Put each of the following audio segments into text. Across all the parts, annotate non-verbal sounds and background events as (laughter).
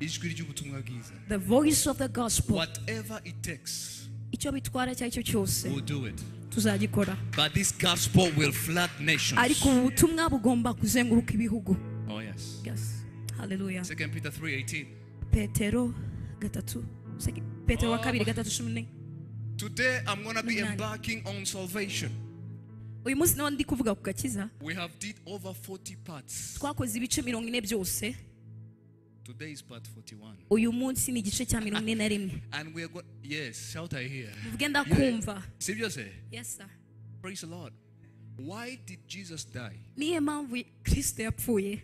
ijwi ry'ubutumwa bwiza. The voice of the gospel. Whatever it takes icyo bitwara icyo ari cyo cyose we'll do it. tuzagikora. But this gospel will flood nations. Ariko ubu butumwa bugomba kuzenguruka ibihugu. Oh yes. Yes. Hallelujah. Second peter 3:18 petero gatatu petero wa Oh. kabiri gatatu cumi today i'm going to be embarking on salvation. Uyu munsi nawe ndi kuvuga ku gakiza. We have did over 40 parts. Twakoze ibice mirongo ine byose uyu munsi ni igice cya mirongo ine na rimwe. Muvuge ndakumva si byo se niyo mpamvu kirisito yapfuye?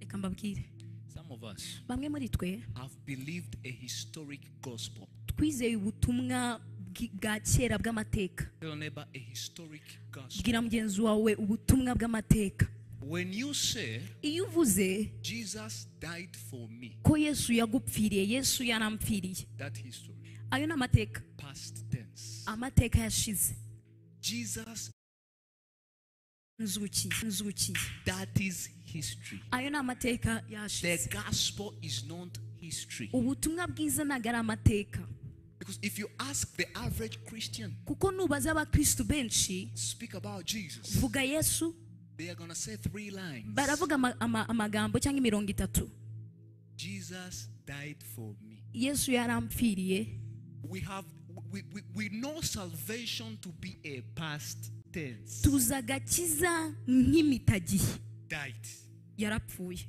Reka mbabwire. Bamwe muri twe twizeye ubutumwa bwa kera bw'amateka. Bwira mugenzi wawe ubutumwa bw'amateka. When you say iyo uvuze jesus died for me ko yesu yagupfiriye yesu yarampfiriye that history ayo ni amateka past tense. Amateka yashize. Jesus nzukiye nzukiye that is history. Ayo ni amateka the yashize gospel is not history. Ubutumwa bwiza ntabwo ari amateka. Because if you ask the average christian kuko nubaza abakristu benshi speak about jesus. vuga yesu they are going to say three lines. Baravuga ama- ama- amagambo cyangwa imirongo itatu. Jesus died for me. Yesu yarampfiriye we have we, we, we know salvation to be a past tense. Tuzi agakiza nk'imitagihe died. Yarapfuye.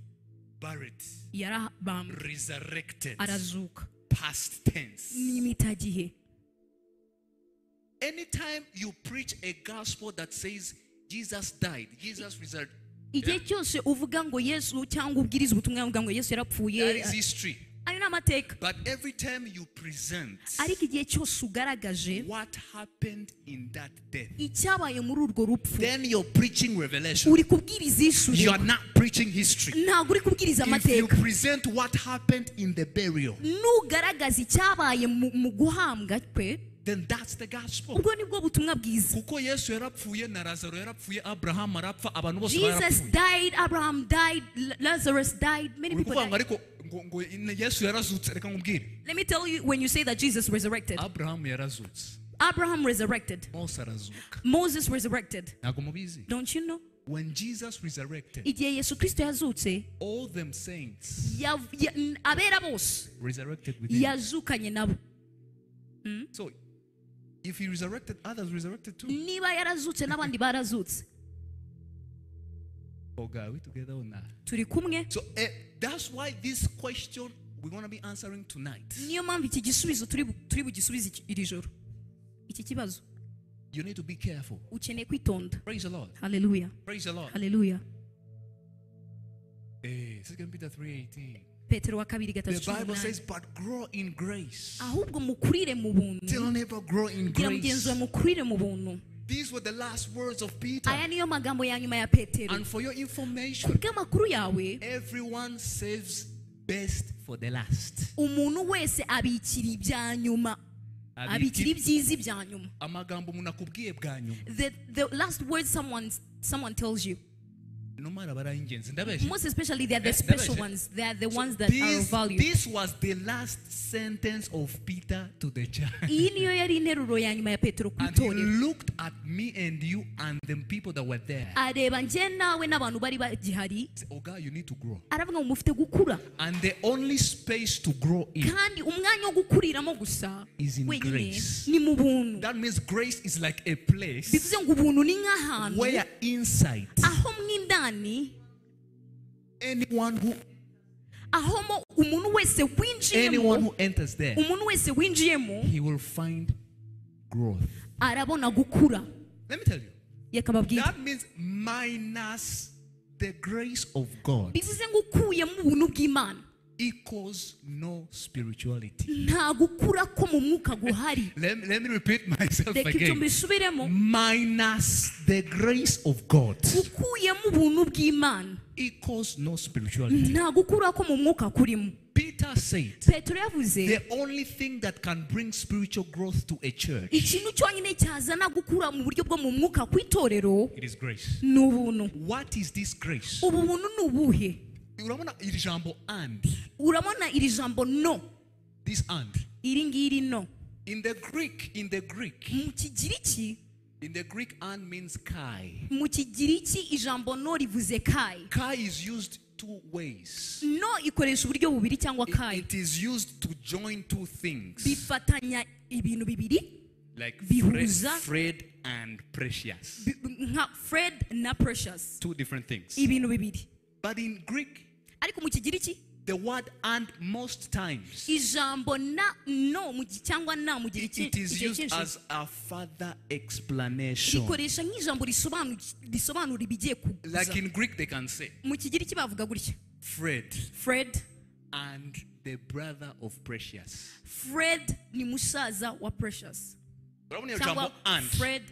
Buried. Yarabambwe. Resurrected. Arazuka. Past tense. Ni imitagihe anytime you preach a gospel that says jesus died. Jesus resurrected. Igihe cyose uvuga ngo yesu cyangwa ubwiriza ubutumwa uvuga ngo yesu that yarapfuye is history. ayo ni amateka. But every time you present ariko igihe cyose ugaragaje what happened in that death icyabaye muri urwo rupfu then you're preaching revelation uri kubwiriza you ishuri are not preaching history. ntabwo uri kubwiriza if you amateka. present what happened in the burial nugaragaza icyabaye mu mu guhambwa kwe then that's the gospel. Ubwo nibwo butumwa bwiza. Kuko yesu yarapfuye na lazaro yarapfuye abrahamu arapfa abantu bose jesus died abraham died lazarus died many people died. ariko ngo ngo yesu yarazutse reka nkubwire. Let me tell you when you say that jesus resurrected. Yarazutse. Abraham resurrected. Moses resurrected. Don't you know? When jesus resurrected igihe yesu kristo yazutse all them saints yav- ya- n- abera bose resurrected with him. Hmm? so if he resurrected others resurrected too. Niba yarazutse n'abandi barazutse oh god we together or not? Turi kumwe? So eh, that's why this question we're going to be answering tonight. Niyo mpamvu iki gisubizo turi bu- turi bugisubize iki- iri joro. Iki kibazo. You need to be careful. Ukeneye kwitonda praise the lord. Haleluya praise the lord. Haleluya eh 2 peter 3:18 petero wa kabiri the bible says but grow in grace. Ahubwo mukurire mu buntu. Tell never grow in mugenzi grace. wawe mukurire mu buntu. These were the last words of Peter. aya niyo magambo ya nyuma ya petero. And for your information, everyone saves best for the last. umuntu wese abikira ibya nyuma. Abikira ibyiza ibya nyuma. Amagambo umuntu akubwiye the, the last words someone, someone tells you most especially they are the special ones they are the ones that are of this, value this was the last sentence of Peter to the church. iyi niyo yari interuro ya nyuma ya petero ku And he looked at me and you and the people that were there. areba njye nawe n'abantu bari bagihari He said, Oh God, you need to grow. aravuga ngo mufite gukura And the only space to grow in. kandi umwanya wo gukuriramo gusa Is in grace. ni mu buntu That means grace is like a place bivuze ngo ubuntu ni nk'ahantu where inside anyone who aho umuntu wese winjiyemo anyone who enters there umuntu wese winjiyemo he will find growth. arabona gukura. Let me tell you. Reka that means minus the grace of god. Bivuze ngo ukuyemo ubuntu bw'imana equals no spirituality. Nta gukura ko mu mwuka guhari. Let, me- let me repeat myself again. minus the grace of god ukuyemo ubuntu bw'imana. equals no spirituality. Nta gukura ko mu mwuka kurimo. Peter said, the only thing that can bring spiritual growth to a church, ikintu cyonyine cyazana gukura mu buryo bwo mu mwuka ku itorero it is grace. What is this grace? Ubu buntu ni ubuhe Urabona iri jambo and, urabona iri jambo no this and. iri ngiri no In the Greek, in the Greek, mu kigiriki in the Greek and means kai. mu kigiriki ijambo no rivuze kai Kai is used two ways. no ikoresha uburyo bubiri cyangwa kai it is used to join two things. bifatanya ibintu bibiri Like Fred, Fred and Precious. fred na precious Two different things. ibintu bibiri But in Greek, ariko mu kigiriki the word and most times ijambo na no cyangwa na mu gihe it is used as a further explanation. rikoresha nk'ijambo risobanura ibigiye kuza Like in Greek, they can say mu kigiriki bavuga gutya? Fred fred. and the brother of Precious. fred ni musaza wa precious. Urabona iyo jambo and. fred.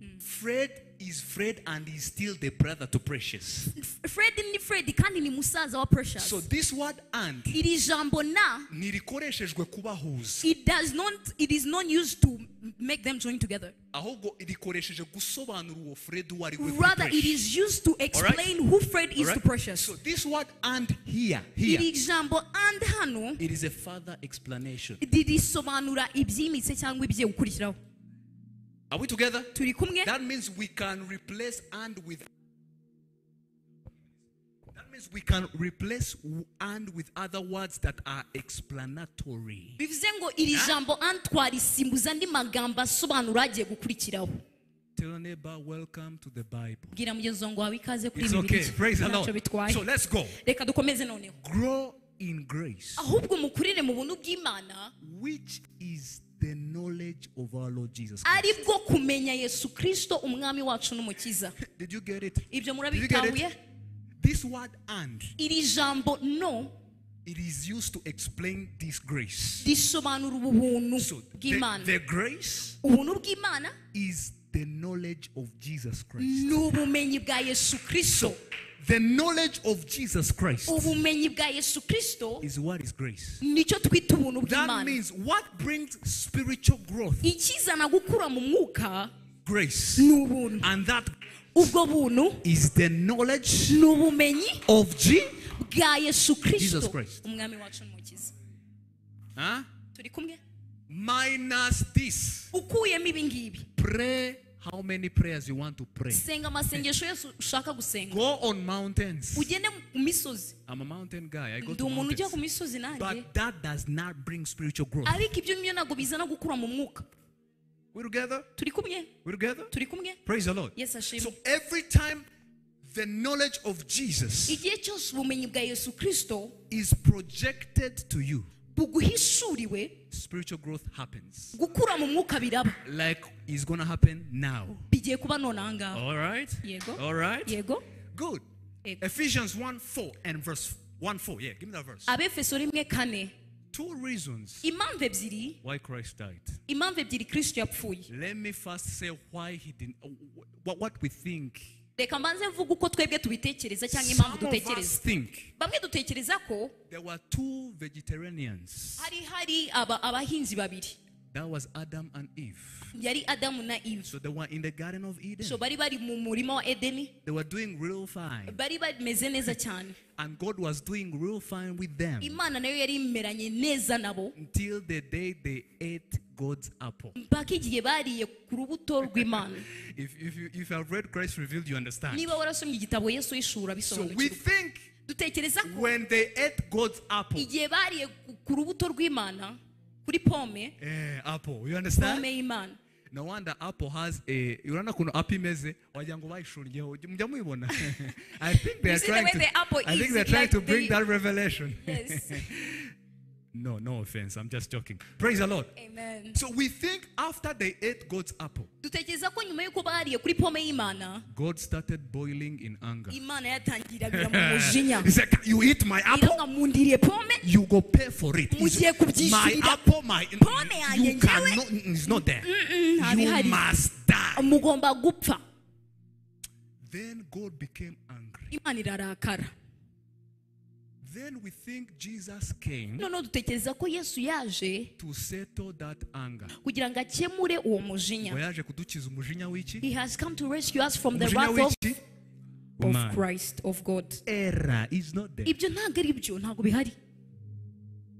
Hmm. Fred is Fred and is still the brother to Precious. fred ni fred kandi ni musaza wa precious. So this word and iri jambo na. ntirikoreshejwe kubahuza it does not it is not used to make them join together. Ahubwo rikoresheje gusobanura uwo Fred uwo ari we rather it is used to explain who fred is to precious. So this word and here, here, iri jambo and hano it is a further explanation. risobanura ibyimitse cyangwa ibigiye gukurikiraho Are we together? turi kumwe That means we can replace and with. That means we can replace and with other words that are explanatory. bivuze ngo iri jambo and twarisimbuza andi magambo asobanura agiye gukurikiraho Tell your neighbor, welcome to the Bible. bwira mugenzi wawe wawe ikaze kuri It's okay. Praise the Lord. So let's go. reka dukomeze noneho Grow in grace, ahubwo mukurire mu buntu bw'imana which is the knowledge of our Lord Jesus Christ. ari bwo kumenya yesu kirisito umwami wacu n'umukiza (laughs) Did you get it? ibyo Did you get murabitahuye it? This word and iri jambo no it is used to explain this grace. risobanura So the, bw'imana the grace ubuntu bw'imana is the knowledge of Jesus Christ. ni bwa yesu kirisito The knowledge of Jesus Christ ubumenyi bwa yesu kirisito is what is grace. nicyo twita ubuntu That bw'imana means what brings spiritual growth? ikizana gukura mu mwuka Grace. ni ubuntu And that ubwo buntu is the knowledge ni ubumenyi of Jesus. bwa yesu kirisito Jesus Christ. umwami wacu n'umukiza Huh? turi kumwe Minus this. ukuyemo ibi ngibi Pray how many prayers you want to pray. senga amasengesho (laughs) yose ushaka gusenga Go on mountains. ugende mu misozi I'm a mountain guy. I go to umuntu ujya mountains. ku misozi nanjye But that does not bring spiritual growth. ariko ibyo ngibyo ntabwo bizana gukura mu mwuka We together? turi kumwe We together? turi kumwe Praise the Lord. yesu ashimwe So every time the knowledge of Jesus igihe cyose ubumenyi bwa yesu kirisito is projected to you, buguhishuriwe spiritual growth happens. gukura mu mwuka biraba Like it's gonna happen now. bigiye kuba none aha ngaha All right? yego All right? yego Good. Yego. Ephesians 1 4 and verse 1 4. Yeah, give me that verse. abefeso rimwe kane Two reasons impamvu ebyiri why Christ died. impamvu ebyiri kirisito yapfuye Let me first say why he didn't, what, what we think. Reka mbanze mvuga uko twebwe tubitekereza cyangwa impamvu dutekereza. bamwe dutekereza ko hari hari aba- abahinzi babiri. That was Adam and Eve. yari adamu na eve So they were in the Garden of Eden. so bari bari mu murima wa edeni They were doing real fine. bari bameze neza cyane And God was doing real fine with them imana na yo yari imeranye neza nabo until the day they ate God's apple. (laughs) mpaka igihe bariye ku rubuto rw'imana (laughs) If, if, you, if you have read Christ Revealed, you understand. niba warasomye igitabo yesu yishura So we bisobanukirwa think dutekereza ko when they ate God's apple, igihe bariye ku- ku rubuto rw'imana kuri pome eh, apple, you understand? pome y'imana No wonder Apple has a, urabona kuntu apple imeze wagira ngo bayishunyeho mujya muyibona (laughs) I think they are see the trying to the I think they're trying like to bring they- that revelation. Yes. (laughs) no no offense I'm just joking. Praise the Lord. Amen. so we think after they ate God's apple dutekereza ko nyuma y'uko bariye kuri pome y'imana God started boiling in anger. Imana yatangiraga mu (laughs) mujinya. He said you eat my apple? iravuga mundiriye pome. You go pay for it. My apple my you cannot it's not there. You must die. Then God became angry Then we think Jesus came noneho dutekereza ko yesu yaje to settle that anger. kugira ngo akemure uwo mujinya. Ngo yaje kudukiza umujinya w'iki? He has come to rescue us from the umujinya wrath of, w'iki? of Man. christ of god. Error is not there. Ibyo ntabwo ari byo ntabwo bihari.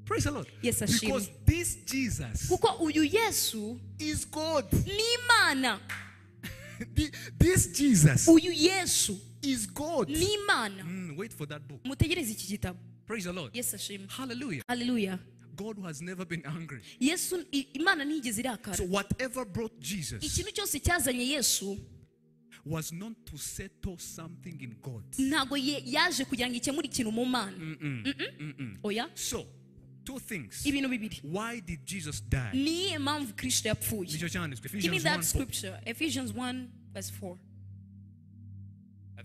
Praise the lord. Yes, ashimwe. because this jesus kuko uyu yesu is god. ni imana. (laughs) Thi- this jesus uyu yesu is god. Ni imana Mm, wait for that book. Mutegereze iki gitabo praise the lord. Yesu ashimwe hallelujah. Haleluya god has never been angry. Yesu i- imana ntiyigeze irakara so whatever brought jesus ikintu cyose cyazanye yesu was not to settle something in god. ntabwo ye- yaje kugira ngo ikemure ikintu mu mana. Mm-mm. oya? So two things. Ibintu bibiri. Why did jesus die? Niyihe mpamvu kristo yapfuye? Nicyo cyanditswe give me Ephesians that 1 scripture. Ephesians 1 verse 4 i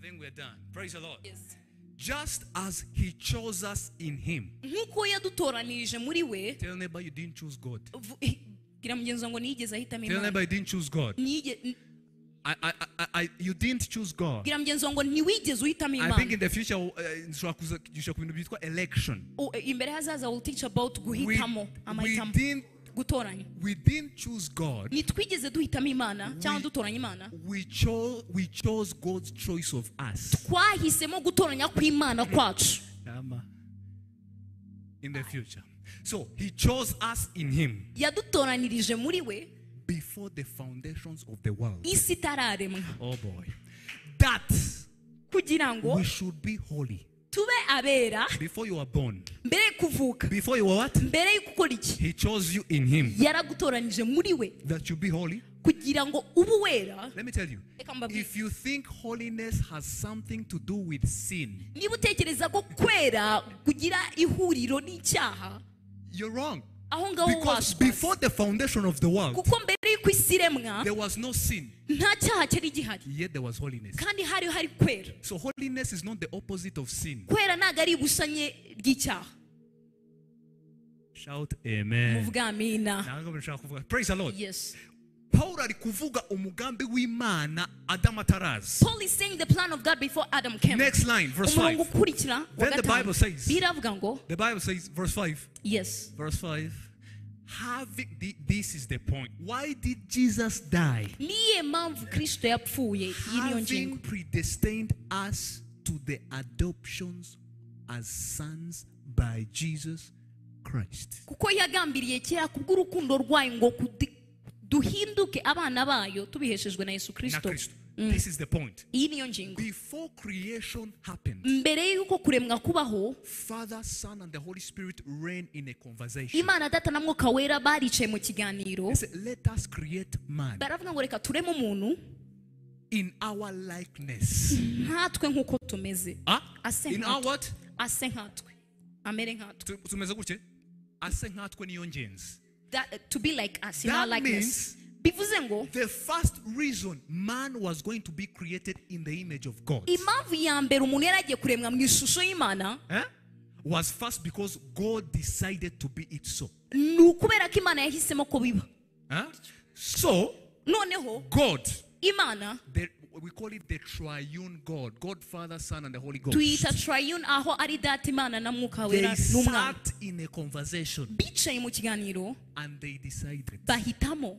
think we're done. Praise the lord. Yes. just as he chose us in him. Nk'uko yadutoranirije muri we tell neighbor you didn't choose god. gira (laughs) mugenzi tell neighbor you didn't choose god. I, I, I, I, you didn't choose god. I think in the future uh, bintu byitwa election we, we didn't gutoranya. We didn't choose god. Ntitwigeze duhitamo imana cyangwa dutoranya imana. we chose we chose god's choice of us. Twahisemo gutoranya kw'imana kwacu. In the future. So he chose us in him. Yadutoranirije muri we before the foundations of the world. isi itararemwa oh boy. That kugira ngo we should be holy. Tube abera. Before you were born. Mbere yo kuvuka. Before you were what? Mbere gukora iki? He chose you in him. Yaragutoranije muri we. That you be holy. Kugira ngo ube uwera. Let me tell you if you think holiness has something to do with sin niba utekereza ko kwera kugira ihuriro n'icyaha you're wrong aho foundation of the mbere there was no nta cyaha cyari was kandi hari hari is not the opposite of sin. Shout amen. Praise the Lord. Yes. Paul ari kuvuga umugambi w'imana atarazi paul is saying the plan of god before adam came. Next line verse umurongo 5 ukurikira Then the Bible says- biravuga ngo the bible says verse 5 yes. Verse 5 having the, this is the point. Why did jesus die? Niye mpamvu kristo yapfuye? Ngingo having predestined us to the adoptions as sons by jesus christ. Kuko yagambiriye kera kubw'urukundo rwayo ngo duhinduke abana bayo tubiheshejwe na yesu kristo. Kristo. This is the point. Iyi niyo ngingo before creation happened mbere y'uko kuremwa kubaho father son and the holy spirit reign in a conversation. Imana data na mwuka wera baricaye mu kiganiro let us create man baravuga ngo reka tureme umuntu in our likeness. Nkatwe nk'uko tumeze ah? ase in our nkatwe amere nkatwe Tu- tumeze gutya ase nkatwe niyo ngenzi That- to be like us in That our likeness bivuze ngo the first reason man was going to be created in the image of god impamvu ya mbere umuntu yari agiye kuremwa mu ishusho y'imana eh? was first because god decided to be it so ni ukubera ko imana yahisemo ko biba eh? so noneho god imana the, we call it the triune god god father son and the holy ghost. Tuyita triune aho ari data imana na mwuka they wera n'umwana. sat in a conversation. Bicaye mu kiganiro. And they decided bahitamo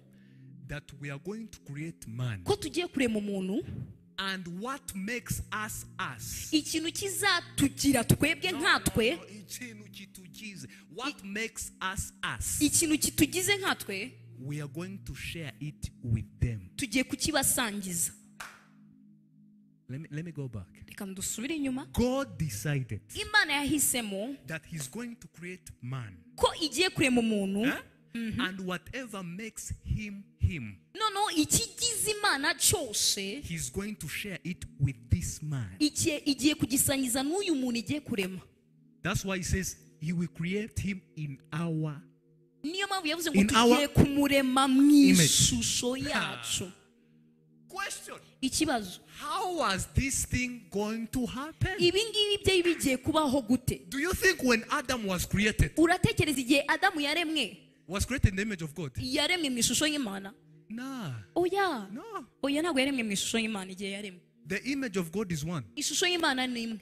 that we are going to create man. ko tugiye kurema umuntu. And what makes us us? Ikintu kizatugira twebwe nkatwe No, ikintu kitugize. What makes us us? Ikintu kitugize nkatwe we are going to share it with them. Tugiye kukibasangiza. Let me, let me go back. Reka dusubire inyuma god decided imana yahisemo that he's going to create man. ko igiye kurema umuntu. Eh? and whatever makes him him noneho ikigize imana cyose he's going to share it with this man. igiye igiye kugisangiza n'uyu muntu igiye kurema. That's why he says he will create him in our niyo mpamvu yavuze ngo In our tugiye kumurema mu image. ishusho yacu. Question ikibazo how was this thing going to happen? Ibi ngibi bigiye kubaho gute? Do you think when adam was created uratekereza igihe adamu yaremwe? was created in the image of god? Yaremwe mu ishusho y'imana? Nah. Oya. No. Oya ntabwo yaremwe mu ishusho y'imana igihe yaremwe. The image of god is one. Ishusho y'imana ni imwe.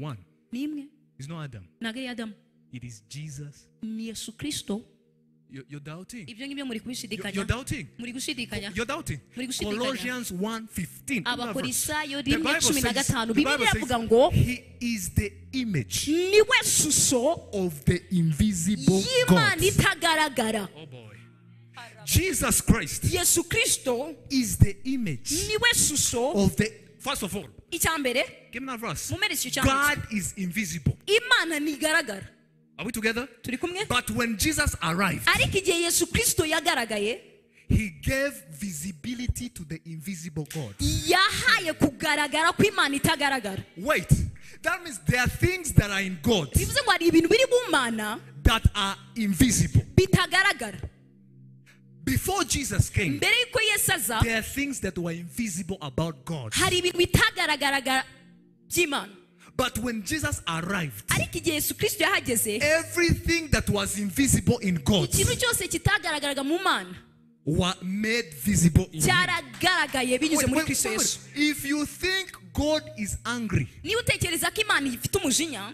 One. Ni imwe. It's not Adam. ntabwo ari adamu It is Jesus. ni yesu kirisito You- You're doubting. ibyo ngibyo muri You're, kubishidikanya you're doubting. muri gushidikanya You're doubting. Muri gushidikanya. Colossians 1:15. abakorisayo The Bible says- the Bible bibiliya says ngo he is the image niwe shusho of the invisible y'imana God. itagaragara Oh boy. Jesus Christ yesu kirisito is the image niwe shusho of the first of all. icya mbere Give me that verse. God is invisible. imana ntigaragara Are we together? But when Jesus arrived, ariko igihe yesu kirisito yagaragaye he gave visibility to the invisible God. yahaye kugaragara ko imana itagaragara Wait, that means there are things that are in God bivuze ngo hari ibintu biri mu mana that are invisible. Before Jesus came, mbere y'uko yesu aza there are things that were invisible about God. Hari ibintu bitagaragaraga by'imana But when Jesus arrived, ariko igihe yesu kirisito yahageze everything that was invisible in God ikintu cyose kitagaragaraga mu mana were made visible in Him. cyaragaragaye binyuze muri yesu. If you think God is angry niba utekereza ko imana ifite umujinya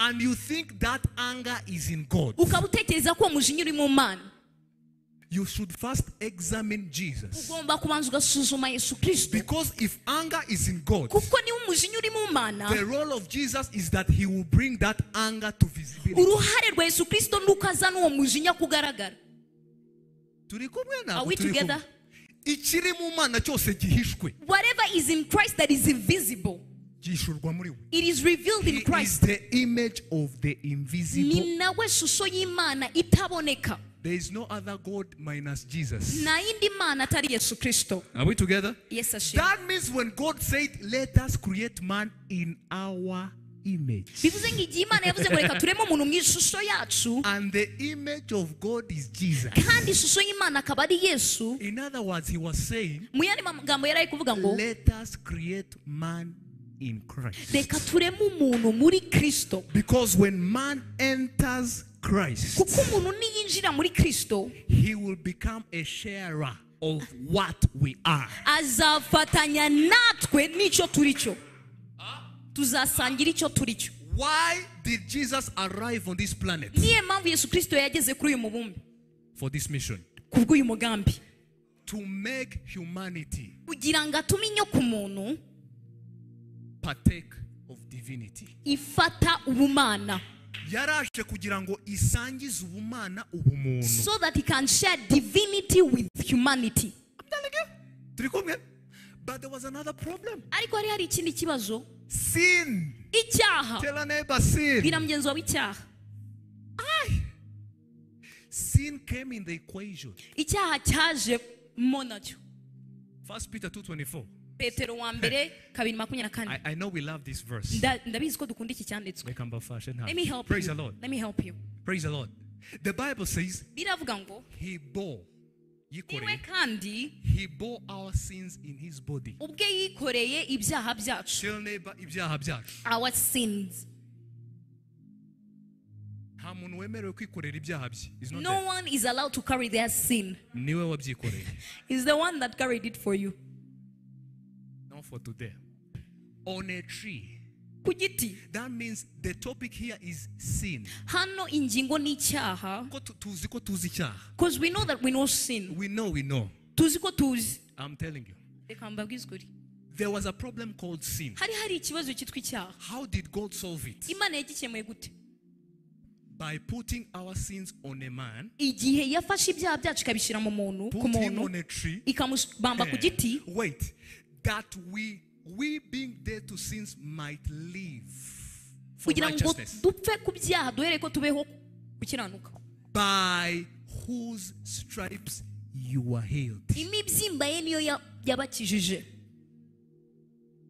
and you think that anger is in God, ukaba utekereza ko uwo mujinya uri mu mana you should first examine Jesus. ugomba kubanza ugasuzuma yesu kirisito Because if anger is in God, kuko niba umujinya uri mu mana the role of Jesus is that he will bring that anger to visibility. uruhare rwa yesu kirisito ni uko azana uwo mujinya kugaragara Turi kumwe Are we together? ikiri mu mana cyose gihishwe whatever is in christ that is invisible gihishurwa muri we it is revealed He in is christ the image of the invisible. Ni nawe shusho y'imana itaboneka There is no other God minus Jesus. nta yindi mana atari yesu kirisito Are we together? Yes, ashimwe That means when God said, Let us create man in our image. bivuze ngo igihe imana yavuze ngo reka tureme umuntu mu ishusho yacu And the image of God is Jesus. kandi ishusho y'imana akaba ari yesu In other words, he was saying, mu yandi magambo yari ari kuvuga ngo Let us create man in Christ. reka tureme umuntu muri kirisito Because when man enters Christ, kuko umuntu niyinjira muri kirisito he will become a sharer of what we are. azafatanya natwe n'icyo turi cyo tuzasangira icyo turi cyo Why did Jesus arrive on this planet? niyo mpamvu yesu kirisito yageze kuri uyu mubumbe For this mission. ku bw'uyu mugambi To make humanity kugira ngo atume inyoko umuntu partake of divinity. ifata ubumana yaraje kugira ngo isangize ubumana ubumuntu so that he can share divinity with humanity. Turi kumwe? But there was another problem. Ariko hari hari ikindi kibazo. Sin. Icyaha. Tell neighbor sin. Bwira mugenzi wawe icyaha. Sin came in the equation. Icyaha cyajemo na cyo. First peter 224 petero wa mbere kabiri makumyabiri na kane. I, I know we love this verse. Ndabizi ko dukunda iki cyanditswe. Reka mbafashe nta- let me help you. praise you. the lord. Let me help you. Praise the lord. The bible says biravuga ngo he bore niwe kandi he bore our sins in his body. ubwe yikoreye ibyaha byacu. Tell neighbor ibyaha byacu. Our sins. Nta muntu wemerewe kwikorera ibyaha bye. Not no there. one is allowed to carry their sin. Niwe wabyikoreye. (laughs) Is the one that carried it for you not for today on a tree ku giti That means the topic here is sin. hano ingingo ni icyaha tuzi ko tuzi icyaha. because we know that we know sin We know, we know. tuzi ko tuzi I'm telling you. reka mbabwize ukuri There was a problem called sin. hari hari ikibazo cyitwa icyaha How did God solve it? imana yagikemuye gute By putting our sins on a man, igihe yafashe ibyaha byacu ikabishyira mu muntu ku muntu on a tree. ikamubamba ku eh, giti Wait, that we we being dead to sins might live for kugira ngo righteousness, dupfe ku byaha duhere ko tubeho gukiranuka. By whose stripes you were healed. imibyimba ye niyo ya- yabakijije.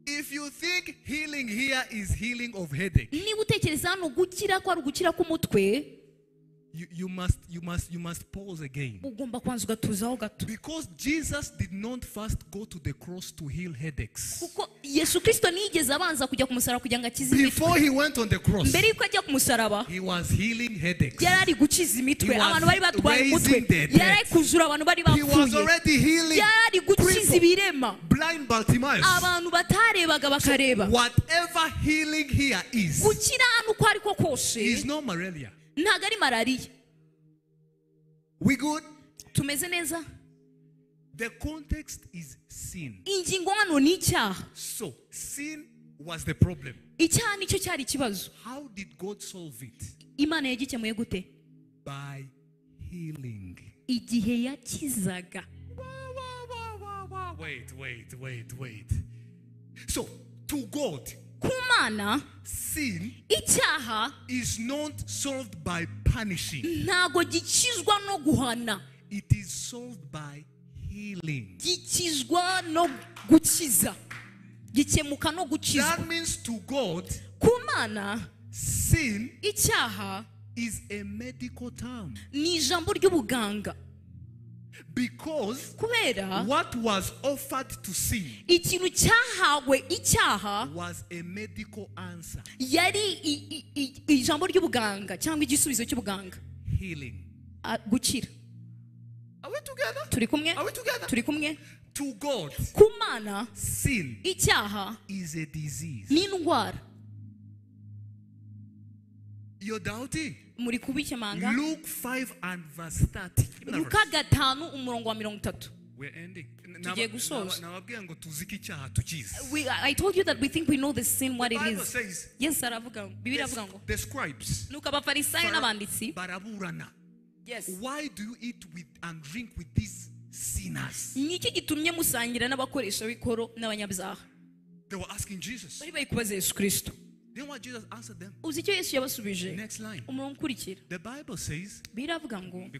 If you think healing here is healing of headache, niba utekereza hano gukira ko ari ugukira k'umutwe you, you must you must you must pause again. ugomba kwanza ugatuzaho gato Because Jesus did not first go to the cross to heal headaches. kuko yesu kristo ntiyigeze abanza kujya ku musaraba kugira ngo akize Before he went on the cross, mbere y'uko ajya ku musaraba he was healing headaches. yari ari gukiza imitwe He was abantu bari batwaye umutwe raising the yari ari dead. kuzura abantu bari He was bapfuye already healing yari ari gukiza ibirema blind Bartimaeus. abantu batarebaga bakareba Whatever healing here is, gukira hano uko ari ko kose is no malaria. Ntabwo ari malariya We good? tumeze neza The context is sin. ingingo hano ni icyaha So, sin was the problem. icyaha nicyo cyari ikibazo How did God solve it? imana yagikemuye gute By healing. igihe yakizaga wow. Wait, wait, wait, wait. So, to God, ku mana sin icyaha is not solved by punishing, ntabwo gikizwa no guhana. It is solved by healing. gikizwa no gukiza. Gikemuka no gukizwa That means to God, ku mana sin icyaha is a medical term. ni ijambo ry'ubuganga. Because kubera what was offered to sin ikintu cyahawe icyaha was a medical answer. yari i- i- i- ijambo ry'ubuganga cyangwa igisubizo cy'ubuganga. Healing. Gukira. Turi kumwe? Turi kumwe? To God, ku mana sin icyaha is a disease. ni indwara You're doubting? Muri kubikemanga. 5 and verse 30. Give me that luka gatanu umurongo wa mirongo itatu. We're ending. Tugiye gusoza. nababwiye ngo tuzike icyaha tukizi We- I told you that we think we know the sin what it is. yes aravuga. Bibiri avuga ngo nuko abafarisayo n'abanditsi. baraburana. Yes. Why do you eat with and drink with these sinners? Niki gitumye musangira n'abakoresha b'ikoro n'abanyabyaha they were asking jesus. Bari bari kubaza yesu kirisito then what jesus answered them? Uzi icyo yesu yabasubije next line. umurongo ukurikira the bible says biravuga ngo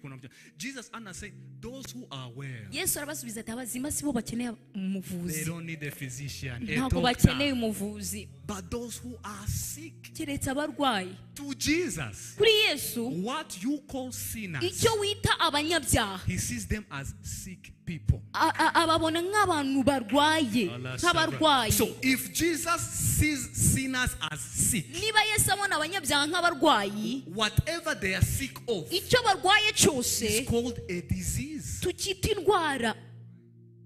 jesus answered saying those who are well yesu arabasubiza ati abazima si bo bakeneye they umuvuzi don't need a physician a ntabwo bakeneye doctor umuvuzi but those who are sick keretse abarwayi to jesus kuri yesu. what you call sinners icyo wita abanyabyaha he sees them as sick people a- a- ababona nk'abantu barwaye nk'abarwayi So if Jesus sees sinners as sick, niba yesu abona abanyabyaha nk'abarwayi whatever they are sick of icyo barwaye cyose is called a disease. tukita indwara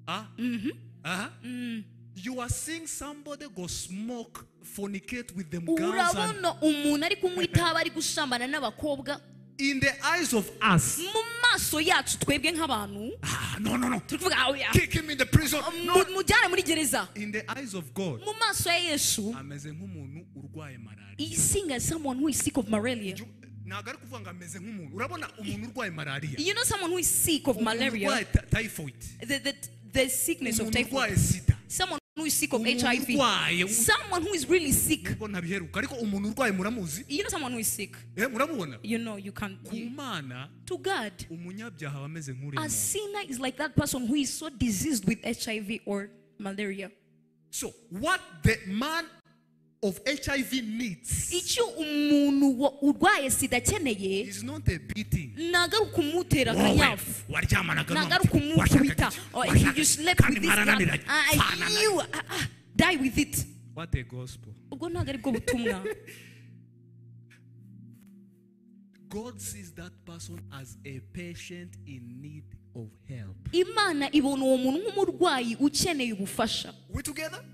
Huh? Uh-huh. Mm. You are seeing somebody go smoke, fornicate with them girls. And (laughs) urabona umuntu ari kunywa itabi ari gusambana n'abakobwa in the eyes of us, mu maso yacu twebwe nk'abantu. Ah, no, no, no. "Ah, oya, Kick him in the prison. No. mujyane muri gereza. In the eyes of God, mu maso ya yesu. Ameze nk'umuntu urwaye malaria. he sing as someone who is sick of malaria. Ntabwo ari kuvuga ngo ameze nk'umuntu. Urabona umuntu urwaye malaria? You know someone who is sick of malaria? urwaye typhoid. The, the, the sickness of typhoid. someone who is sick of hiv someone who is really sick. Nubwo ntabiheruka ariko umuntu urwaye muramuzi? You know someone who is sick? Eh, you know you can you, to god. a sinner is like that person who is so diseased with hiv or malaria. So what the man of hiv needs icyo umuntu urwaye sida akeneye is not a beating ntabwo ari ukumutera akanyafu waryamanaga ntabwo ari ukumukubita or you slept with this guy ah, you ah, ah, die with it. What a gospel. Ubwo ntabwo ari bwo butumwa. (laughs) God sees that person as a patient in need. of help imana ibona uwo muntu nk'umurwayi ukeneye ubufasha.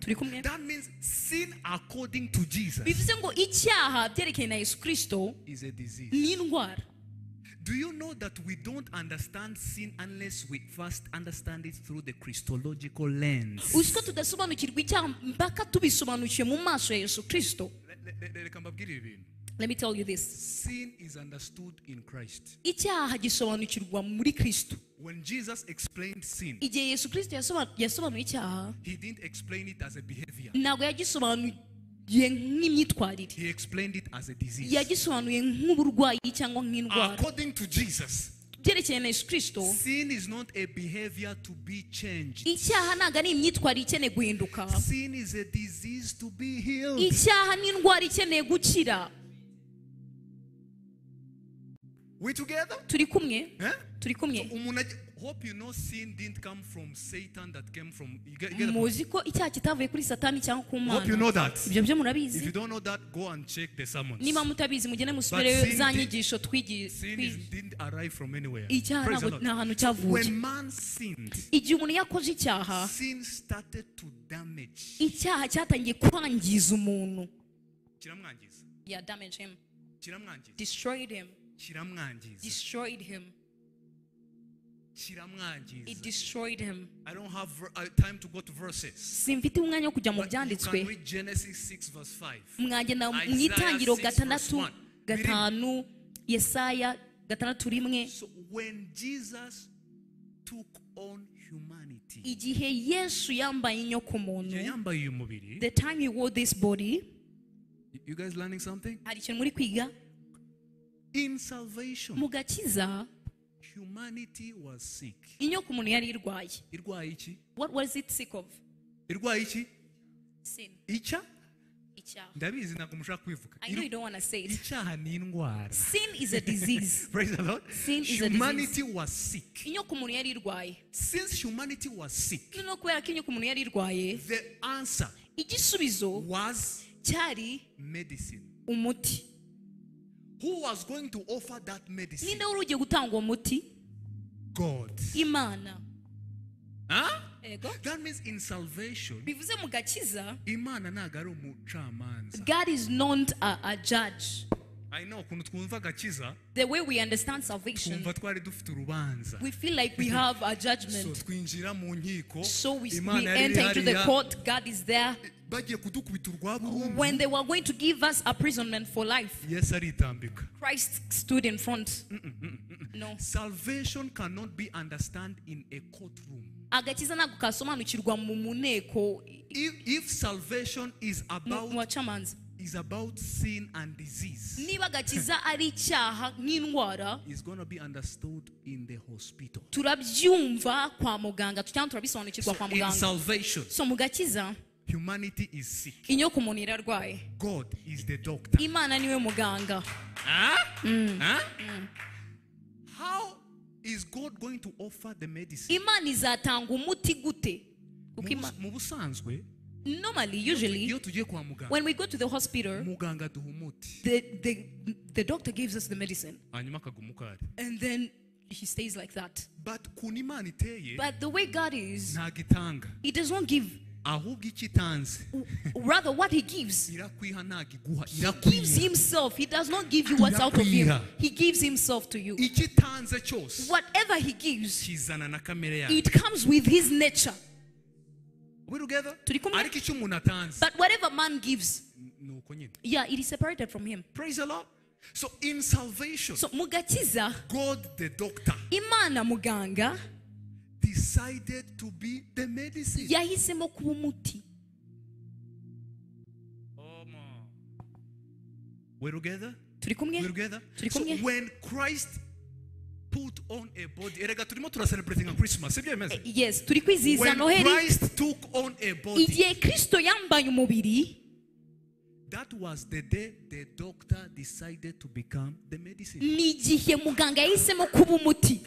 Turi kumwe. That means sin according to jesus bivuze ngo icyaha byerekeye na yesu kirisito ni indwara. Do you know that we don't understand sin unless we first understand it through the Christological lens? uzi ko tudasobanukirwa icyaha mpaka tubisobanukiwe mu maso ya yesu le- reka mbabwire ibi bintu. Let me tell you this Sin is understood in Christ. icyaha gisobanukirwa muri kirisito When Jesus explained sin, igihe yesu yasoba- yasobanuye icyaha he didn't explain it as a behavior. ntabwo yagisobanuye nk'imyitwarire He explained it as a disease. yagisobanuye nk'uburwayi cyangwa nk'indwara According to Jesus, byerekeye na yesu kirisito sin is not a behavior to be changed. icyaha ntabwo ari imyitwarire ikeneye guhinduka Sin is a disease to be healed. icyaha ni indwara ikeneye gukira we together? Turi kumwe. Eh? turi kumwe. Hope you know sin didn't come from satan that came from you get, get muzi ko icyaha kitavuye kuri satani cyangwa ku hope you mana know that. Ibyo byo if murabizi you don't know that go and check the sermons. Niba mutabizi mugende sin za nyigisho twigi sin didn't arrive from anywhere. Icyaha ntabwo nta hantu cyavuye. When man sinned igihe umuntu yakoze icyaha sin started to damage. icyaha cyatangiye kwangiza umuntu. Kiramwangiza. Yeah damage him. Kiramwangiza. Destroyed him. Kiramwangiza destroyed him. It destroyed him. I don't have uh, time to go to verses. Simfite umwanya wo kujya mu But you byanditswe. can read genesis 6 verse 5 mwagenda mu itangiro 6 gatandatu verse 1. gatanu yesaya gatandatu rimwe. So when jesus took on humanity igihe yesu yambaye muntu. The time he wore this body. You guys learning something? Hari ikintu muri kwiga? In salvation mu gakiza humanity was sick. Inyoko umuntu yari irwaye. Irwaye iki? What was it sick of? Irwaye iki? Sin. Icya? Icyaha ndabizi ntabwo mushaka kwivuga. I know you don't want to say it. Icyaha ni indwara. Sin is a disease. (laughs) Praise the lord. Sin is a humanity was sick. Inyoko umuntu yari irwaye. Since humanity was sick noneho kubera ko inyoko umuntu yari irwaye the answer igisubizo was cyari medicine. umuti who was going to offer that medicine? Ninde wari ugiye gutanga uwo muti god. Imana. Huh? that means in salvation bivuze mu gakiza imana ntabwo ari umucamanza god is not a, a judge. I know ukuntu twumva agakiza the way we understand salvation we feel like we have a (laughs) judgment. twinjira mu nkiko so we, we enter into the court god is there bagiye kudukubita urwa burundu when they were going to give us imprisonment for life christ stood in front. No. Salvation cannot be understood in a courtroom. Agakiza ntabwo kasobanukirwa mu muneko. If, if salvation is about mu bacamanza is about sin and disease niba agakiza ari icyaha nk'indwara is going to be understood in the hospital. turabyumva kwa muganga cyangwa turabisobanukirwa so kwa in muganga. salvation. So mu gakiza humanity is sick. Inyoko umuntu irarwaye god is the doctor. Imana niwe muganga. Huh? Mm. Huh? Mm. how is god going to offer the medicine? Imana izatanga umuti gute? Mu busanzwe normally usually iyo tugiye kwa muganga when we go to the hospital muganga aduha umuti. the, the, the doctor gives us the medicine. Hanyuma akaguha ukari and then he stays like that. But ukuntu imana but the way god is he does not give ahubwo icyo itanze? Rather what he gives. Irakwiha ntabwo iguha gives himself. He does not give you what's out of him he gives himself to you. Icyo itanze cyose whatever he gives kizana na kamere yawe. it comes with his nature. We together? Turi kumwe? ariko icyo umuntu atanze. But whatever man gives nyine. yeah it is separated from him. Praise the lord. So in salvation so mugakiza god the doctor. Imana muganga decided to be the medicine. Yahisemo kuba umuti. We together? Turi kumwe? We together? Turi so kumwe? when christ put on a body erega turimo turacelebrating christmas sibyo bimeze yes turi kwizihiza when noheli christ took on a body igihe kristo yambaye umubiri that was the day the doctor decided to become the medicine. ni igihe muganga yahisemo kuba umuti.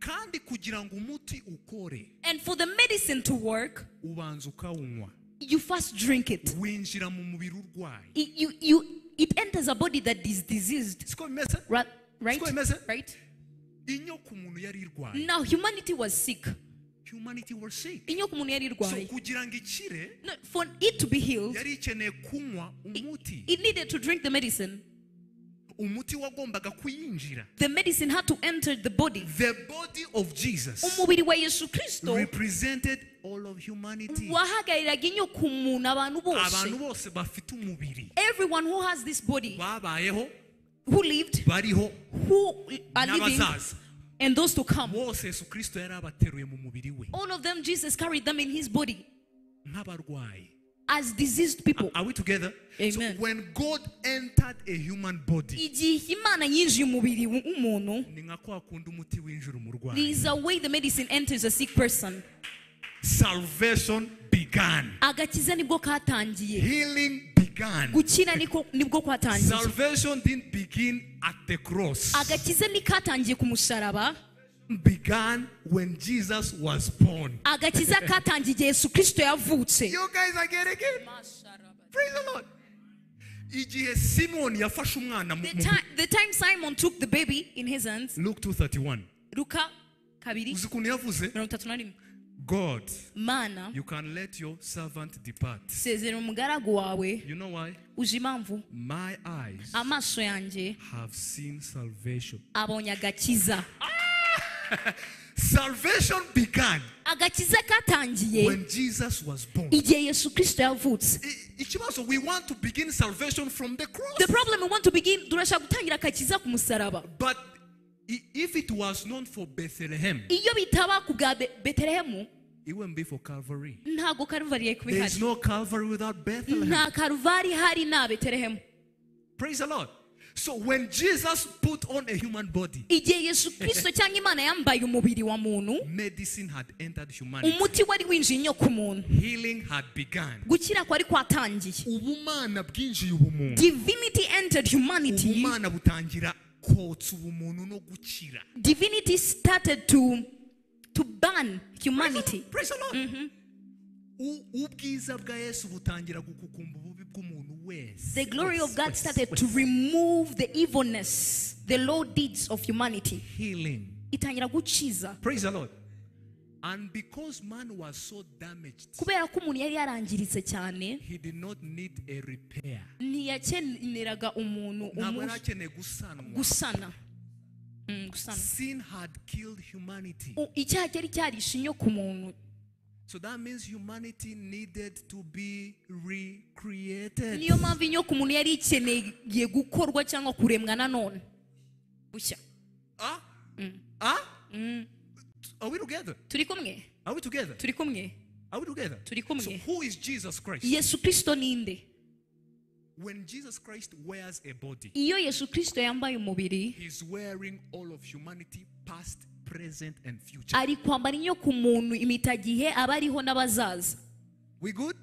Kandi kugira ngo umuti ukore. And for the medicine to work ubanza ukawunywa. you first drink it. Winjira mu mubiri urwaye. It, you, you, it enters a body that is diseased. Siko bimeze right right? Siko bimeze? right? Umuntu yari irwaye. Now humanity was sick. Humanity were sick. Umuntu yari so kugira ngo ikire no, for it to be healed yari ikeneye kunywa umuti. it needed to drink the medicine umuti wagombaga kuyinjira. The medicine had to enter the body. The body of jesus umubiri wa yesu kristo represented all of humanity. wahagariraga inyoko umuntu abantu bose. Abantu bose bafite umubiri. Everyone who has this body babayeho who lived bariho who are living and those to come. Bose yesu kirisito yari abateruye mu mubiri we. All of them jesus carried them in his body. Nk'abarwayi as diseased people. Are we together? Amen. so when god entered a human body there's there is a way the medicine enters a sick person. Salvation began. Healing began. Salvation didn't begin at the cross. Agakiza nikatangiye ku musaraba Began when Jesus was born. agakiza (laughs) katangiye igihe yesu kirisito yavutse You guys are getting it? Praise the Lord. Igihe Simon yafashe umwana mu The mu- time, the time Simon took the baby in his hands, Luke 2:31. Luka kabiri Uzi ukuntu yavuze? mirongo itatu na rimwe God, mana you can let your servant depart. sezera umugaragu wawe You know why? uje impamvu My eyes amaso yanjye have seen salvation. abonye agakiza ah! (laughs) Salvation began agakiza katangiye when Jesus was born. igihe yesu kirisito yavutse I- Ikibazo, we want to begin salvation from the cross. the problem we want to begin turashaka gutangira agakiza ku musaraba But if it was known for Bethlehem, iyo bitaba ku bwa betelehemu it wouldn't be for Calvary. ntabwo karuvari yari kuba There is no Calvary without Bethlehem. nta karuvari ihari nta betelehemu Praise the Lord. So when Jesus put on a human body, igihe yesu kirisito (laughs) cyangwa imana yambaye umubiri wa muntu medicine had entered humanity. umuti wari winjiye inyo ku muntu Healing had begun. gukira kwari kwatangiye Ubumana bwinjiye ubumuntu. divinity entered humanity Ubumana butangira kotsa ubumuntu no gukira. divinity started to to burn humanity Praise the Lord. U- Ubwiza bwa Yesu butangira gukukumba ububi bw'umuntu wese. the glory of god started to remove the evilness the low deeds of humanity healing. itangira gukiza Praise the Lord. And because man was so damaged, kubera ko umuntu yari yarangiritse cyane he did not need a repair. ntiyakeneraga umuntu Ntabwo yari akeneye gusanwa. gusana Mm, gusana Sin had killed humanity. Icyaha cyari cyarishe inyo ku muntu So that means humanity needed to be recreated. niyo mpamvu inyo ku muntu yari ikeneye gukorwa cyangwa kuremwa nanone gushya Ah? Ah? Are we together? turi kumwe Are we together? turi kumwe Are we together? Turi kumwe. So who is Jesus Christ? yesu kirisito ninde When Jesus Christ wears a body, iyo yesu kirisito yambaye umubiri he's wearing all of humanity, past, present, and future. ari kwambara inyo ku muntu imitagihe aba ariho n'abazaza We good?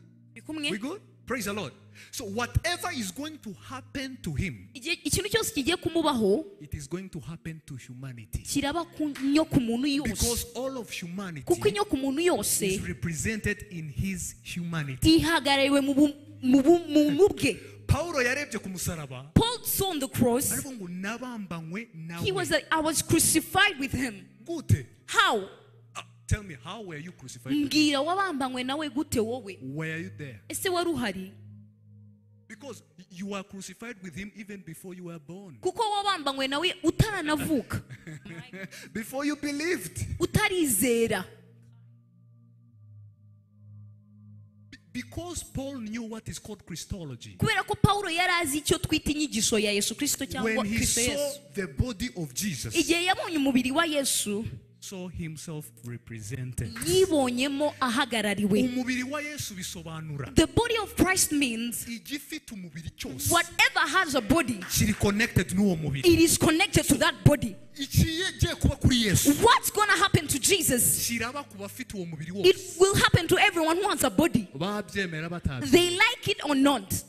We good? Praise the Lord. So whatever is going to happen to him, ikintu cyose kigiye kumubaho it is going to happen to humanity. kiraba ku nyo ku muntu yose Because all of humanity kuko inyo ku muntu yose is represented in his humanity. ihagarariwe mu bu- mu bumuntu bwe Paulo yarebye ku musaraba paul saw on the cross ariko ngo nabambanywe he was nawe i was crucified with him gute how? Ah, tell me how were you crucified? Mbwira wabambanywe nawe gute wowe? Were you there? Ese wari uhari? Because you were crucified with him even before you were born. (laughs) Kuko wabambanywe nawe utaranavuka. (laughs) Before you believed. Utarizera. Because paul knew what is called christology. Kubera ko pawulo yari azi icyo twita inyigisho ya yesu Kristo cyangwa when he saw the body of jesus igihe yabonye umubiri wa yesu saw himself represented. Yibonyemo ahagarariwe. Umubiri wa yesu bisobanura. The body of christ means igifite umubiri cyose. whatever has a body kiri connected n'uwo mubiri. it is connected to that body. Ikigiye kuba kuri yesu. What's gonna happen to jesus? Kiraba ku bafite uwo mubiri it will happen to everyone who has a body. They like it or not.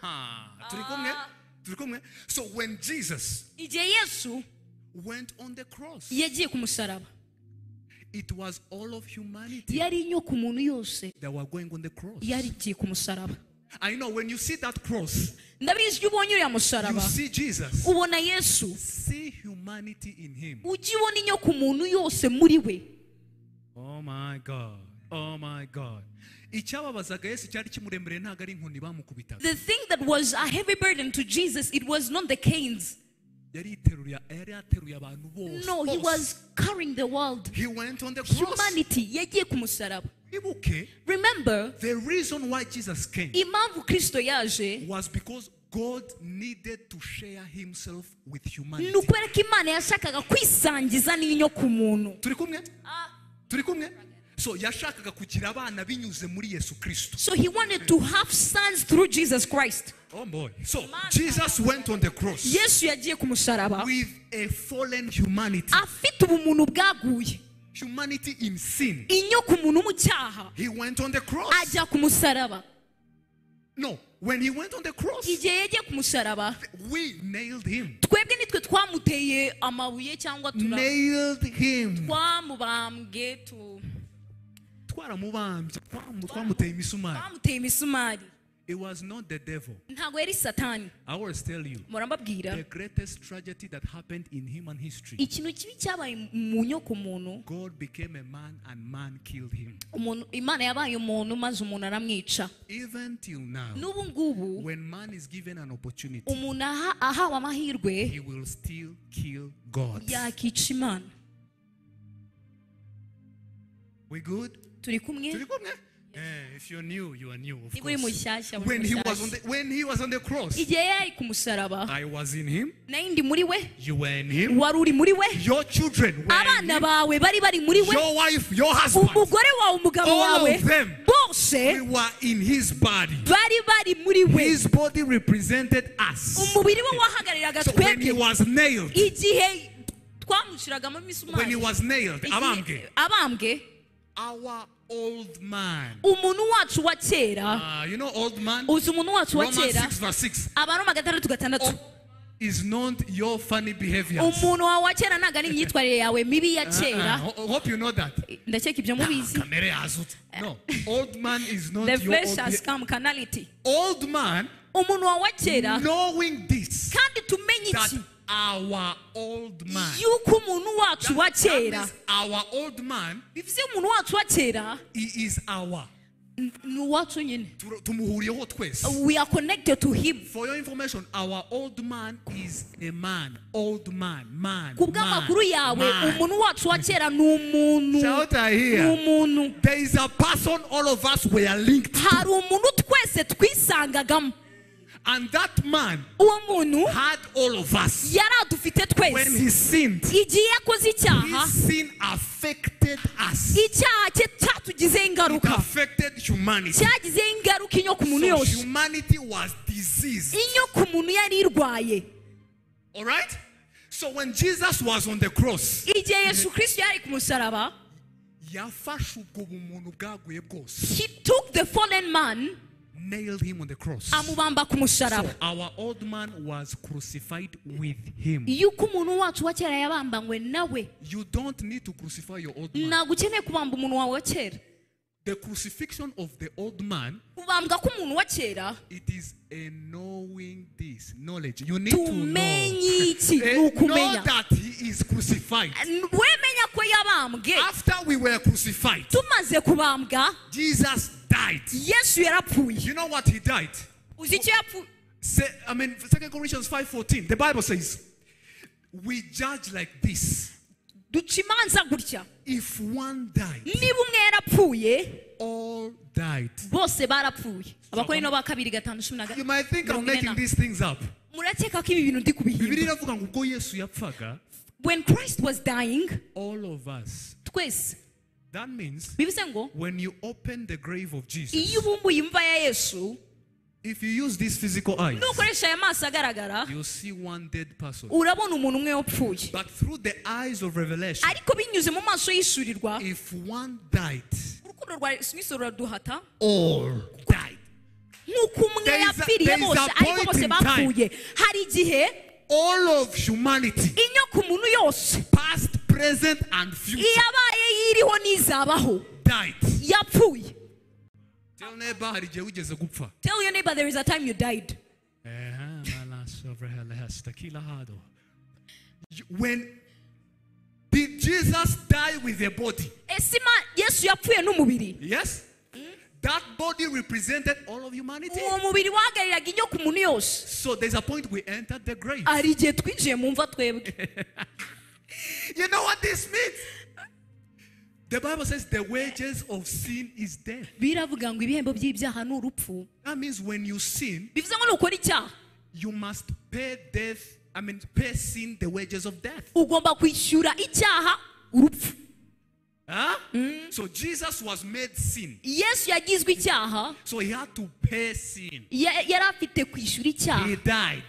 Ha, turi kumwe? Turi kumwe? So when jesus went on the cross. Yagiye ku musaraba. It was all of humanity yari inyo ku muntu yose. that were going on the cross. Yari ku musaraba. I know when you see that cross ndabizi iyo ubonye uriya you musaraba see jesus. Ubona yesu. See humanity in him. Ujya ubona inyo ku muntu yose muri we. Oh my god. Oh my god. Icyababazaga yesu cyari kimuremereye ntabwo ari inkoni bamukubitaga. The thing that was a heavy burden to jesus it was not the canes no he was carrying the world he went on the cross humanity yagiye ku musaraba remember the reason why jesus came impamvu kristo yaje was because God needed to share himself with ni humanity. ukubera ko imana yashakaga kwisangiza n'inyo ku muntu Turi kumwe? Turi kumwe? So yashakaga kugira abana binyuze muri Yesu Kristo. so he wanted to have sons through jesus christ Oh boy. So Jesus went on the cross yesu yagiye ku musaraba with a fallen humanity. afite ubumuntu bwaguye Humanity in sin. inyo ku muntu mu cyaha He went on the cross. ajya ku musaraba No, when he went on the cross, igihe yagiye ku musaraba we nailed him. twebwe nitwe twamuteye amabuye cyangwa tura Nailed him. twamubambwe tu Twaramubambye, twamuteye imisumari. twamuteye imisumari It was not the devil. ntabwo yari satani I always tell you, the greatest tragedy that happened in human history. ikintu kibi cyabaye mu nyoko muntu God became a man and man killed him. umuntu imana yabaye umuntu maze umuntu aramwica Even till now, when man is given an opportunity, umuntu aha- ahawe amahirwe he will still kill God. We good? Turi kumwe Turi kumwe? Eh, if you're new, you are new, of course. When he was on the when he was on the cross, I was in him, you were in him, your children were in him, your wife, your husband, all of them. we were in his body. His body represented us. So when he was nailed, when he was nailed, abambwe. Our old man. umuntu wacu wa kera man. uzi umuntu wacu wa kera 6 verse 6. abaroma gatandatu gatandatu Is not your funny behaviors. umuntu wawe wa kera ntabwo ari imyitwarire yawe mibi ya Uh-uh. kera that. ndakeka ibyo mubizi Kamere yazutse. No, old man is not the flesh has come carnality old man. umuntu wawe wa kera Knowing this, kandi tumenye iki our old man. yuko umuntu wacu wa kera our old man bivuze umuntu wacu wa kera he is our. ni uwacu nyine Tu- Tumuhuriyeho twese. we are connected to him For your information, our old man is a man. Old man, man. ku bw'amakuru yawe umuntu wacu wa kera ni umuntu ni umuntu There is a person all of us were linked to. hari umuntu twese twisangagamo And that man uwo muntu had all of us. yari adufite When he sinned, igihe yakoze icyaha his sin affected us. icyaha cye cyatugizeho It affected humanity. cyagizeho ingaruka inyo ku muntu So humanity was diseased. inyo ku muntu yari irwaye All right? So when Jesus was on the cross, igihe yesu kirisito yari ku musaraba yafashe ubwo bumuntu bwaguye bwose. he took the fallen man Nailed him on the cross. amubamba ku So our old man was crucified with him. yuko umuntu wacu wa kera yabambanywe nawe You don't need to crucify your old man. ntabwo ukeneye kubamba umuntu wawe wa kera The crucifixion of the old man, kubambwa k'umuntu wa kera it is a knowing this knowledge. You need to know. (laughs) Eh, ni know that he is crucified. After we were crucified, Jesus died. yarapfuye You know what he died? uzi icyo yapfuye Say, I mean, Second Corinthians 5:14. The Bible says, "We judge like this: duca imanza gutya If one died, niba umwe yarapfuye all died." bose barapfuye abakorino ba kabiri gatanu cumi na You might think I'm making these things up. murakeka ko ibi bintu ndi iravuga ngo ubwo Yesu yapfaga, when christ was dying all of us. twese That means bivuze ngo when you open the grave of Jesus, iyo ubumbuye imva ya yesu if you use these physical eyes, nukoresha aya maso agaragara you'll see one dead person. urabona umuntu umwe wapfuye But through the eyes of revelation, ariko binyuze mu maso y'ishurirwa if one died, urukundo rwa yesu kristo ruraduhata all died. nk'uko umwe There is a- yapfiriye there is bose a ariko point bose in bapfuye hari igihe All of humanity, inyo ku yose past, present, and future, iyabaye yiriho n'izabaho died. yapfuye Tell neighbor hari igihe wigeze tell your neighbor there is a time you died When did Jesus die with a body? ese ima- yesu yapfuye n'umubiri Yes? That body represented all of humanity. uwo mubiri wahagariraga inyo ku muntu yose So there's a point we entered the grave. hari igihe twinjiye mu mva twebwe (laughs) You know what this means? The Bible says the wages of sin is death. biravuga ngo ibihembo by'ibyaha ni urupfu That means when you sin, bivuze ngo nukora icyaha you must pay death. I mean, pay sin the wages of death. ugomba kwishyura icyaha urupfu Huh? So Jesus was made sin. yesu yagizwe icyaha So he had to pay sin. yari afite kwishyura icyaha He died.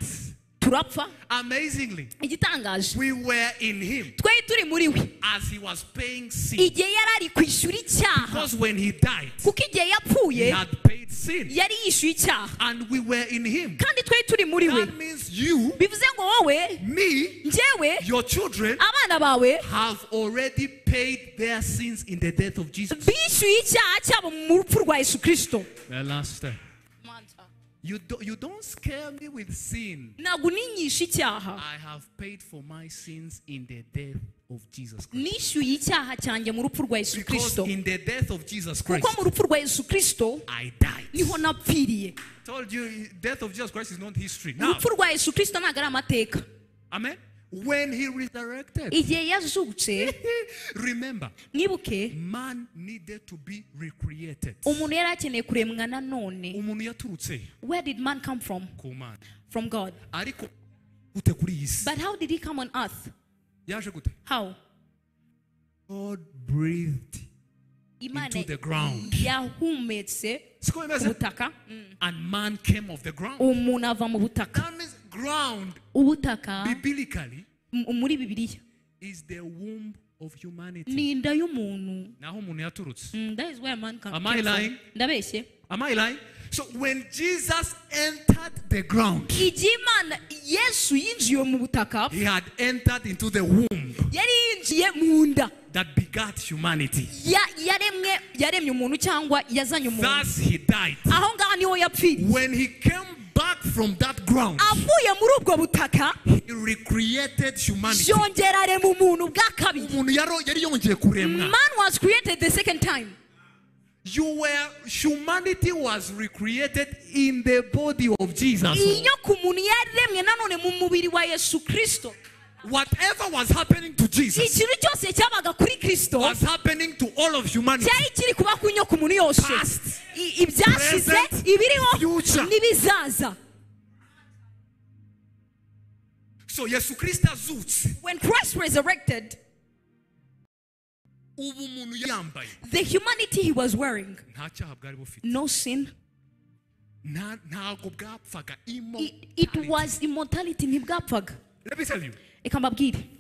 Turapfa Amazingly, igitangaje we were in him twari turi muri we as he was paying sin. igihe yari ari kwishyura icyaha Because when he died, kuko igihe he yapfuye had paid sin. yari yishyuye icyaha And we were in him. kandi twari turi muri we That means you, bivuze ngo wowe me, njyewe your children abana bawe have already paid their sins in the death of Jesus. bishyuye icyaha cyabo mu rupfu rwa yesu kirisito The last time. You, do, you don't scare me with sin. ntabwo uninyisha icyaha I have paid for my sins in the death of Jesus Christ. nishyuye icyaha cyanjye mu rupfu rwa yesu Because in the death of Jesus Christ, kuko mu rupfu rwa yesu kirisito I died. niho napfiriye told you, death of Jesus Christ is not history. Now, urupfu rwa yesu kirisito ntabwo ari amateka amen. When he resurrected, igihe yazutse (laughs) remember, mwibuke man needed to be recreated. umuntu yari akeneye kuremwa nanone umuntu yaturutse. Where did man come from? Ku mana from god. Ariko gute kuri iyi si. But how did he come on earth? Yaje gute? How? God breathed Into the ground. yahumetse siko ku bimeze butaka. Mm. and man came off the ground. Umuntu ava mu butaka. That means ground ubutaka biblically muri bibiliya. is the womb of humanity. Ni inda y'umuntu. Naho umuntu yaturutse. Mm, that is where man comes Am I lying? ndabeshye. Am i lying? So when jesus entered the ground igihe imana yesu yinjiye mu butaka he had entered into the womb yari yinjiye mu nda. that begat humanity. Yaremwe yaremye umuntu cyangwa yazanye umuntu. Thus he died. Aho ngaho niho yapfiriye. When he came back from that ground. Avuye muri ubwo butaka he recreated humanity. yongera arema umuntu bwa kabiri. Umuntu yaro- yari yongeye kuremwa. Man was created the second time. You were humanity was recreated in the body of jesus. Iyo ku muntu yaremwe nanone mu mubiri wa yesu kirisito whatever was happening to jesus ikintu cyose cyabaga kuri kirisito was happening to all of humanity. cyari kiri kuba ku nyoko umuntu yose. Past, ibyashize ibiriho n'ibizaza. So yesu kristo azutse. When christ resurrected ubu umuntu yambaye. the humanity he was wearing nta cyaha bwari bufite. no sin. Nta- ntago bwapfaga it, was immortality ntibwapfaga. Let me tell you. Reka mbabwire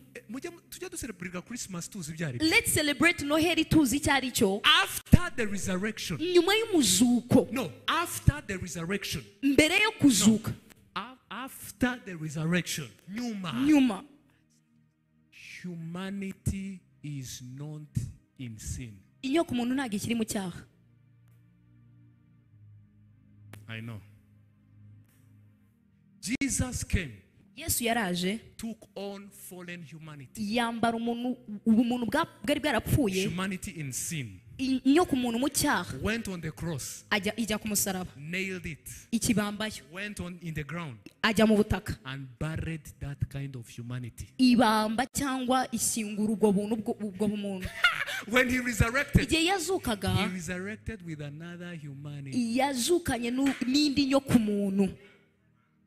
tujye dusereburiga christmas tuzi ibyo ari byo. let's celebrate noheli tuzi icyo ari cyo after the resurrection. Nyuma y'umuzuko no after the resurrection. Mbere yo kuzuka. After the resurrection. Nyuma. Nyuma. Humanity is not in sin. Inyoko umuntu ntabwo ikiri mu cyaha. I know. Jesus came. yesu yaraje yambara ubumuntu bwari bwarapfuye inyo ku muntu mu cyaha. Ajya ku musaraba. ikibambayo. ajya mu butaka. (laughs) ibamba cyangwa ishyingura ubwo buntu ubwo bumuntu. (laughs) When he resurrected igihe yazukaga yazukanye n'indi nyo ku muntu.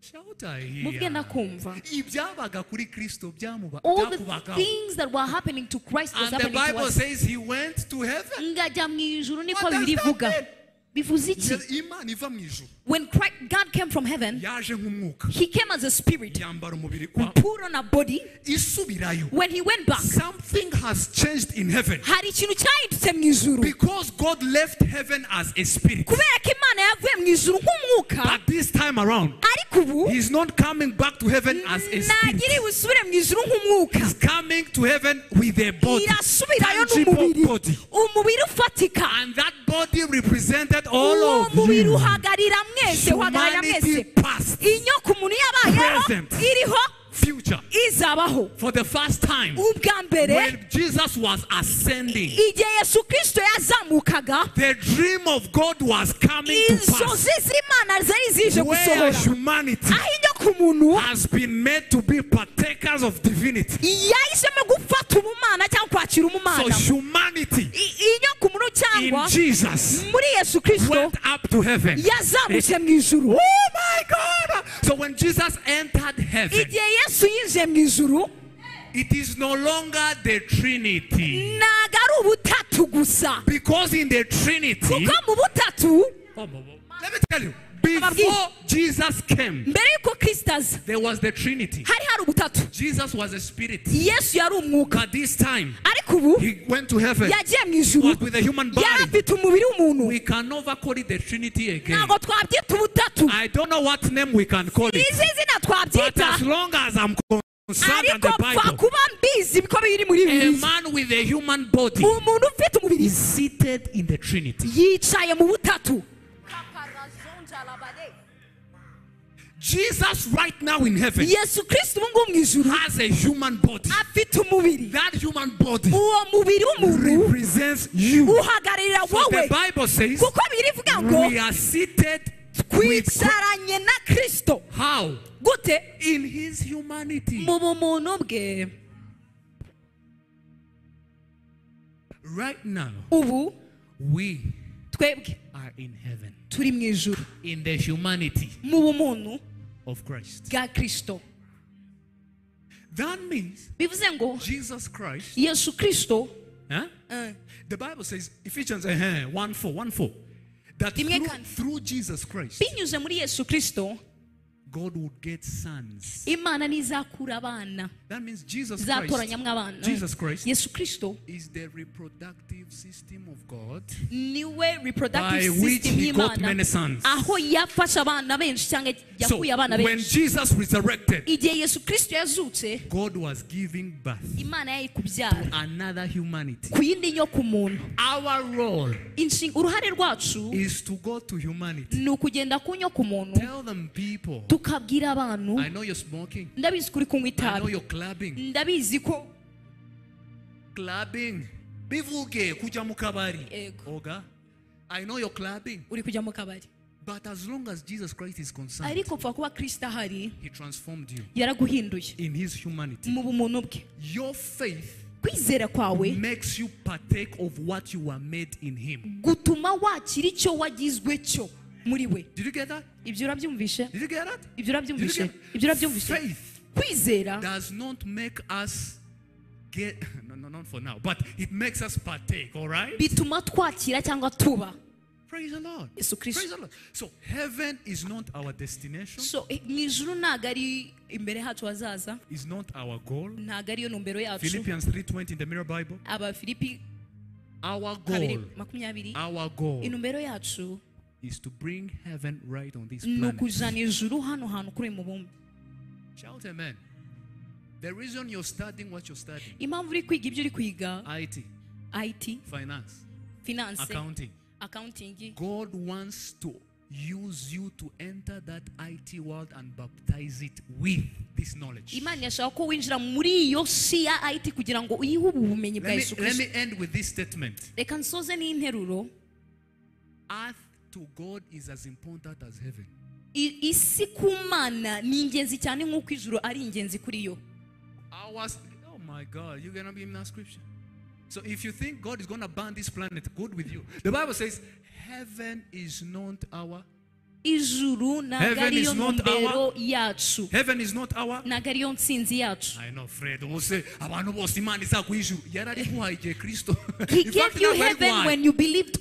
Hear nakumva. Ibyabaga kuri kristo byamuba- all the things that were happening to christ was and the to bible us. says he went to heaven. Ngajya mu ijuru niko What bibiri ivuga bivuze iki? Imana iva mu ijuru when Christ, god came from heaven he came as a spirit. Yambara put on a body. When he went back something has changed in heaven. hari ikintu cyahindutse mu ijuru because god left heaven as a spirit. Kubera ko imana yavuye mu ijuru nk'umwuka but this time around he's not coming back to heaven as a spirit. ntagire busubire mu ijuru nk'umwuka. He's coming to heaven with a body tangible body. And that body represented all of you mwese wabaya mwese inyoko umuntu yabayeho iriho future. For the first time, when Jesus was ascending, the dream of God was coming to pass. Where humanity has been made to be partakers of divinity. So humanity umuntu in cyangwa jesus. muri yesu kirisito went up to heaven. yazamutse mu ijuru. Oh my god. So when jesus entered heaven igihe yesu yinjiye mu ijuru it is no longer the trinity. because in the trinity kuko mu butatu let me tell you Before Jesus came, mbere y'uko kirisita aza there was the Trinity. hari hari ubutatu Jesus was a spirit. yesu yari umwuka this time, ariko ubu he went to heaven. yagiye mu ijuru Was with a human yari body. afite umubiri w'umuntu We can never call it the Trinity again. ntabwo twabyita ubutatu I don't know what name we can call it. izi zina But as long as I'm ariko the pfa Bible, kuba mbizi ko biri muri a bibiliya man with a human body umuntu ufite umubiri is seated in the Trinity. yicaye mu butatu Jesus, right now in heaven, yesu kirisita ubu ngubu mu ijuru has a human body. afite umubiri That human body uwo mubiri w'umuntu represents you. uhagararira So wowe the Bible says kuko birivuga ngo we are seated twicaranye na kirisito How? gute In his humanity. mu bumuntu bwe Right now, ubu we twebwe are in heaven. turi mu ijuru In the humanity mu bumuntu of Christ. That means Jesus Christ. yesu kirisito Huh? eh, The Bible says, Ephesians uh, 1 4, 1 4, that through, through Jesus Christ, binyuze muri yesu kirisito God would get sons. Imana ntizakura abana That means Jesus Christ, Jesus Christ yesu is the reproductive system of God niwe by reproductive which system he got many sons. aho yafashe abana benshi cyangwa So yakuye abana when Jesus resurrected, igihe yesu kirisito yazutse God was giving birth imana yari kubyara. another humanity. ku yindi nyo ku muntu. Our role Inshinga- uruhare rwacu is to go to humanity. ni ukugenda ku nyo ku muntu. Tell them people, tukabwira abantu I know you're smoking. ndabizi ko uri kunywa I know you're clubbing. ndabizi ko Clubbing. Bivuge kujya mu kabari. Oga. I know your clubbing. uri kujya mu kabari But as long as Jesus Christ is concerned, ariko pfa kuba kristo ahari he transformed you yaraguhinduye in his humanity. mu bumuntu bwe Your faith kwizera kwawe makes you partake of what you were made in him. gutuma wakira icyo wagizwe cyo muri we Did you get that? ibyo urabyumvishe Did you get that? ibyo urabyumvishe ibyo urabyumvishe Faith kwizera does not make us get (laughs) no no not for now, but it makes us partake, all right? bituma twakira cyangwa tuba Praise the Lord. Yesu Praise Kristo the Lord. So heaven is not our destination, so eh, mu ijuru ntabwo ari imbere hacu hazaza is not our goal. ntabwo ariyo ntumbero yacu Philippians 3:20 in the Mirror Bible. abafilipi Our kabiri goal, makumyabiri our goal intumbero yacu is to bring heaven right on this planet. ukujana ijuru hano hantu kuri uyu mubumbe Shout amen. The reason you're studying what you're studying, impamvu uri kwiga ibyo uri kwiga? IT, IT finance, finance. Accounting, accounting. God wants to use you to enter that IT world and baptize it with this knowledge. imana irashaka ko winjira muri iyo si ya IT kugira ngo uyihe ubu bumenyi bwa Let yesu me, let me end with this statement. reka nsoze n'interuro. Earth to God is as important as heaven. I- isi ku mana ni ingenzi cyane nk'uko ijuru ari ingenzi kuri yo oh my God, you're to be in that scripture. So if you think God is to burn this planet, good with you. The Bible says, heaven is not our, ijuru ntabwo Heaven is not ntumbero yacu heaven is not our. ntabwo ariyo nsinzi yacu I know, Fred, bose abantu bose imana izaguha ijuru yari ari guhaye igihe kristo he gave you ntabwo ari heaven when you believed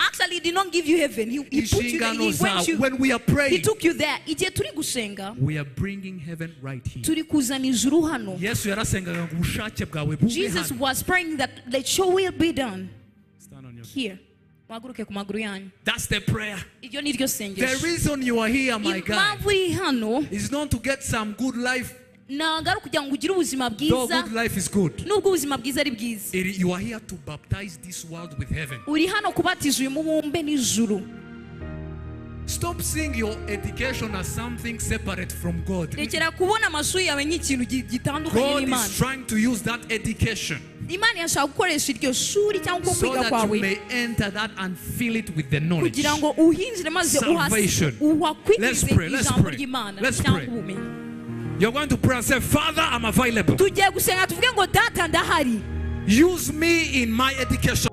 actually he did not give you heaven. He, he put you there. He went you when we are praying he took you there. Igihe turi gusenga we are bringing heaven right here. turi kuzana ijuru hano yesu yarasengaga ngo ubushake bwawe bube jesus was praying that let your will be done. Stand on your here. Muhaguruke ku maguru yanyu. That's the prayer. Iryo ni ryo the reason you are here my god impamvu uri hano is not to get some good life ntabwo ari ukugira ngo ugire ubuzima bwiza. Nubwo ubuzima bwiza ari bwiza. uri hano kubatiza uyu mubumbe n'ijuru. Stop seeing your education as something separate from God. God is trying to use that education. imana yashaka gukoresha iryo shuri cyangwa kwiga kwawe. kugira ngo uhinjire maze uhakwiteze ijambo ry'imana cyangwa ubumenyi. You're going to pray and say father i'm available. Tugiye gusenga tuvuge ngo data ndahari. Use me in my education